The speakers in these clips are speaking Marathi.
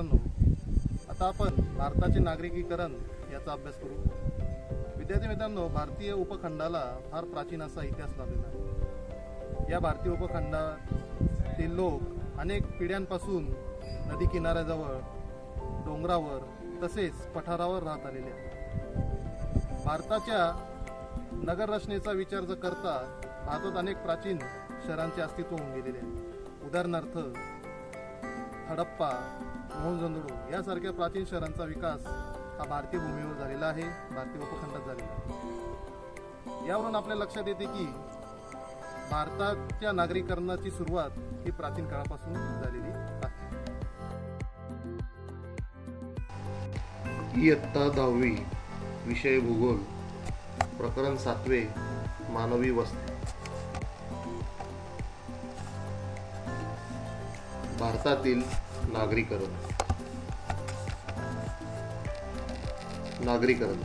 मित्रांनो आता आपण भारताचे नागरिकीकरण याचा अभ्यास करू. विद्यार्थी मित्रांनो भारतीय उपखंडाला फार प्राचीन असा इतिहास लाभलेला आहे. या भारतीय उपखंडातील लोक अनेक पिढ्यांपासून नदी किनाऱ्याजवळ डोंगरावर तसेच पठारावर राहत आलेले आहेत. भारताच्या नगररचनेचा विचार जर करता भारतात अनेक प्राचीन शहरांचे अस्तित्व होऊन गेलेले आहे. उदाहरणार्थ हडप्पा मोहनजोदडो यासारख्या प्राचीन शहरांचा विकास हा भारतीय भूमीवर झालेला आहे भारतीय उपखंडात झालेला आहे. यावरून आपल्या लक्षात येते की भारताच्या नागरीकरणाची सुरुवात ही प्राचीन काळापासून झालेली आहे. इयत्ता दहावी विषय भूगोल प्रकरण सातवे मानवी वस्ती. भारतातील नागरीकरण. नागरीकरण.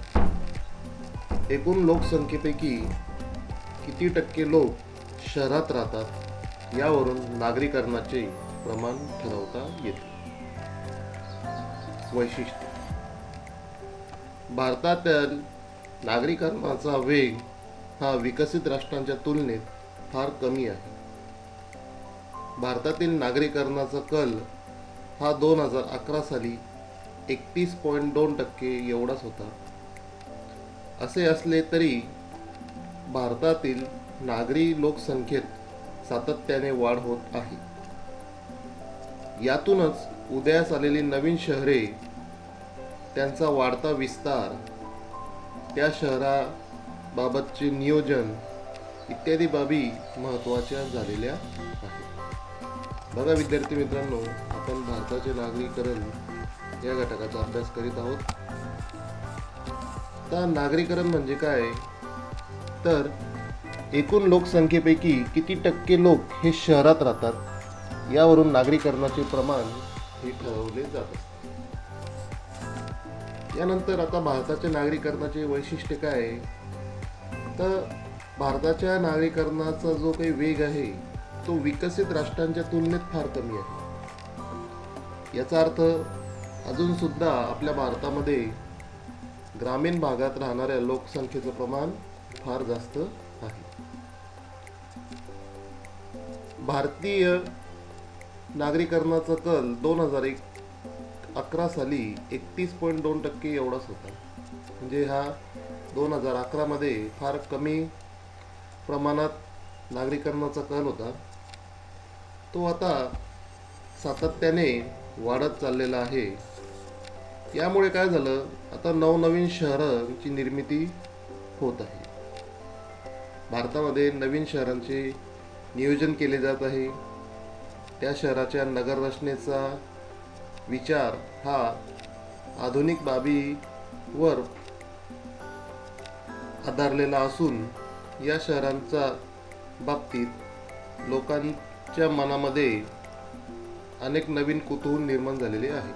एकूण लोकसंख्येपैकी किती टक्के लोक शहरात राहतात यावरून नागरीकरणाचे प्रमाण ठरवता येते. वैशिष्ट्य. भारतातील नागरीकरणाचा वेग हा विकसित राष्ट्रांच्या तुलनेत फार कमी आहे. भारतातील नागरीकरणाचा कल हा दोन हजार अकरा साली एकतीस पॉईंट दोन टक्के एवढाच होता. असे असले तरी भारतातील नागरी लोकसंख्येत सातत्याने वाढ होत आहे. यातूनच उदयास आलेली नवीन शहरे त्यांचा वाढता विस्तार त्या शहराबाबतचे नियोजन इत्यादी बाबी महत्त्वाच्या झालेल्या आहेत. बघा विद्यार्थी मित्रांनो आपण भारताचे नागरीकरण या घटकाचा अभ्यास करीत आहोत. तर नागरीकरण म्हणजे काय? तर एकूण लोकसंख्येपैकी किती टक्के लोक हे शहरात राहतात यावरून नागरीकरणाचे प्रमाण हे ठरवले जात असते. यानंतर आता भारताच्या नागरीकरणाचे वैशिष्ट्य काय? आहे? तर भारताच्या नागरीकरणाचा जो काही वेग आहे तो विकसित राष्ट्रांच्या तुलनेत फार कमी आहे. याचा अर्थ अजून सुद्धा आपल्या भारतामध्ये ग्रामीण भागात राहणाऱ्या लोकसंख्येचं प्रमाण फार जास्त आहे. भारतीय नागरीकरणाचा कल दोन हजार एक अकरा साली एकतीस पॉईंट दोन टक्के एवढाच होता. म्हणजे हा दोन हजार अकरामध्ये फार कमी प्रमाणात नागरीकरणाचा कल होता. तो आता सातत्याने वाढत चाललेला आहे. यामुळे काय झालं? आता नवनवीन शहरांची निर्मिती होत आहे. भारतामध्ये नवीन शहरांचे नियोजन केले जात आहे. त्या शहराच्या नगररचनेचा विचार हा आधुनिक बाबीवर आधारलेला असून या शहरांच्या बाबतीत च्या मनामध्ये अनेक नवीन कुतूहल निर्माण झालेले आहे.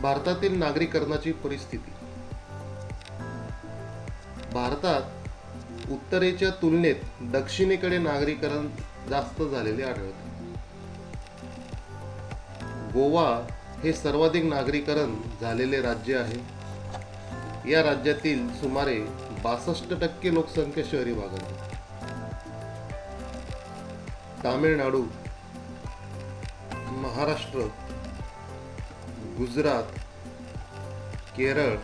भारतातील नागरीकरणाची परिस्थिती. भारतात उत्तरेच्या तुलनेत दक्षिणेकडे नागरीकरण जास्त झालेले आढळते. गोवा हे सर्वाधिक नागरीकरण झालेले राज्य आहे. या राज्यातील सुमारे बासष्ट टक्के लोकसंख्या शहरी भागात आहे. तामिळनाडू महाराष्ट्र गुजरात केरळ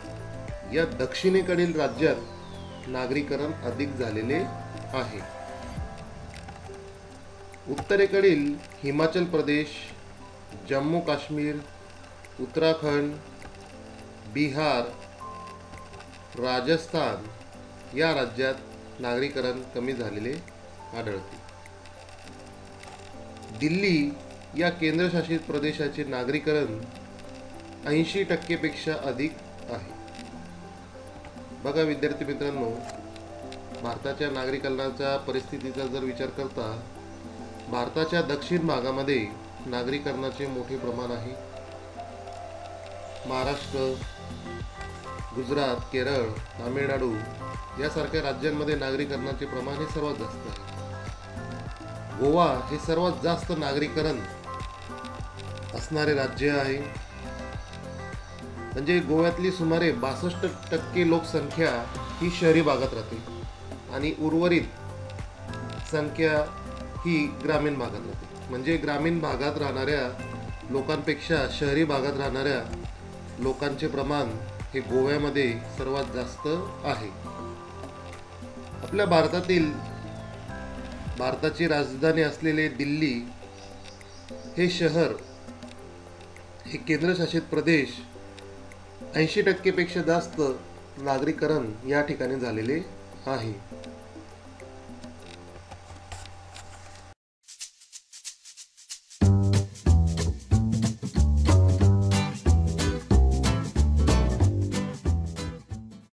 या दक्षिणेकडील राज्यात नागरीकरण अधिक झालेले आहे उत्तरेकडील हिमाचल प्रदेश जम्मू काश्मीर उत्तराखंड बिहार राजस्थान या राज्यात नागरीकरण कमी झालेले आढळते. दिल्ली या केंद्रशासित प्रदेशाचे नागरीकरण ऐंशी टक्केपेक्षा अधिक आहे. बघा विद्यार्थी मित्रांनो भारताच्या नागरीकरणाच्या परिस्थितीचा जर विचार करता भारताच्या दक्षिण भागामध्ये नागरीकरणाचे मोठे प्रमाण आहे. महाराष्ट्र गुजरात केरळ तामिळनाडू यासारख्या राज्यांमध्ये नागरीकरणाचे प्रमाण हे सर्वात जास्त आहे. गोवा हे सर्वात जास्त नागरीकरण असणारे राज्य आहे. म्हणजे गोव्यातली सुमारे बासष्ट टक्के लोकसंख्या ही शहरी भागात राहते आणि उर्वरित संख्या ही ग्रामीण भागात राहते. म्हणजे ग्रामीण भागात राहणाऱ्या लोकांपेक्षा शहरी भागात राहणाऱ्या लोकांचे प्रमाण हे गोव्यामध्ये सर्वात जास्त आहे. आपल्या भारतातील भारताची राजधानी असलेले दिल्ली हे शहर हे केंद्रशासित प्रदेश ऐंशी टक्केपेक्षा जास्त नागरीकरण या ठिकाणी झालेले आहे.